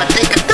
I think.